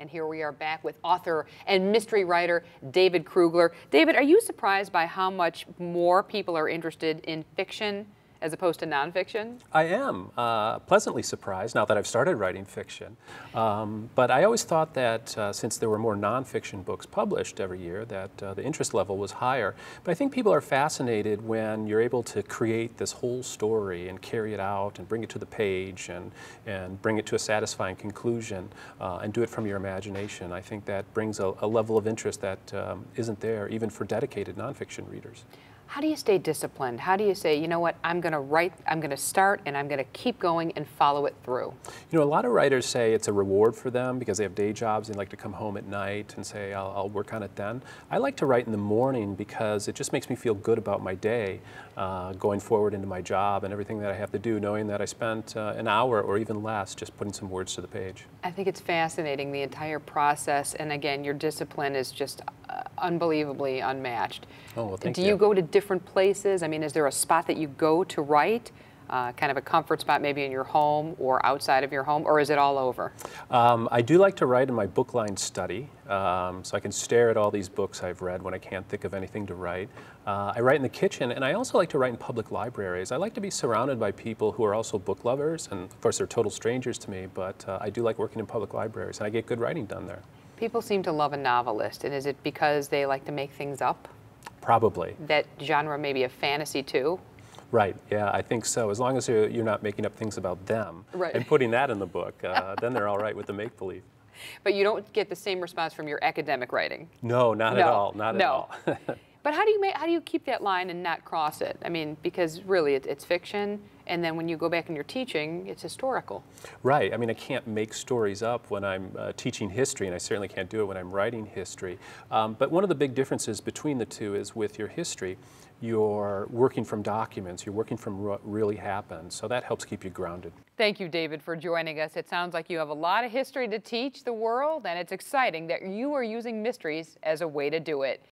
And here we are back with author and mystery writer David Krugler. David, are you surprised by how much more people are interested in fiction as opposed to nonfiction? I am uh, pleasantly surprised now that I've started writing fiction. Um, but I always thought that uh, since there were more nonfiction books published every year, that uh, the interest level was higher. But I think people are fascinated when you're able to create this whole story and carry it out and bring it to the page and, and bring it to a satisfying conclusion uh, and do it from your imagination. I think that brings a, a level of interest that um, not there even for dedicated nonfiction readers. How do you stay disciplined? How do you say, you know what, I'm going to write, I'm going to start, and I'm going to keep going and follow it through? You know, a lot of writers say it's a reward for them because they have day jobs and like to come home at night and say, I'll, I'll, work on it then. I like to write in the morning because it just makes me feel good about my day uh, going forward into my job and everything that I have to do, knowing that I spent uh, an hour or even less just putting some words to the page. I think it's fascinating, the entire process. And again, your discipline is just uh, unbelievably unmatched. Oh, well, thank Do you. you go to different places? I mean, is there a spot that you go to write? Uh, kind of a comfort spot maybe in your home or outside of your home, or is it all over? Um, I do like to write in my bookline study, um, so I can stare at all these books I've read when I can't think of anything to write. Uh, I write in the kitchen, and I also like to write in public libraries. I like to be surrounded by people who are also book lovers, and of course they're total strangers to me, but uh, I do like working in public libraries, and I get good writing done there. People seem to love a novelist, and is it because they like to make things up? Probably. That genre maybe a fantasy too? Right, yeah, I think so. As long as you're, you're not making up things about them right. and putting that in the book, uh, then they're all right with the make-believe. But you don't get the same response from your academic writing? No, not no. at all, not no. at all. But how do you make, how do you keep that line and not cross it? I mean, because really it, it's fiction, and then when you go back and you're teaching, it's historical. Right. I mean, I can't make stories up when I'm uh, teaching history, and I certainly can't do it when I'm writing history. Um, but one of the big differences between the two is with your history, you're working from documents, you're working from what really happened, so that helps keep you grounded. Thank you, David, for joining us. It sounds like you have a lot of history to teach the world, and it's exciting that you are using mysteries as a way to do it.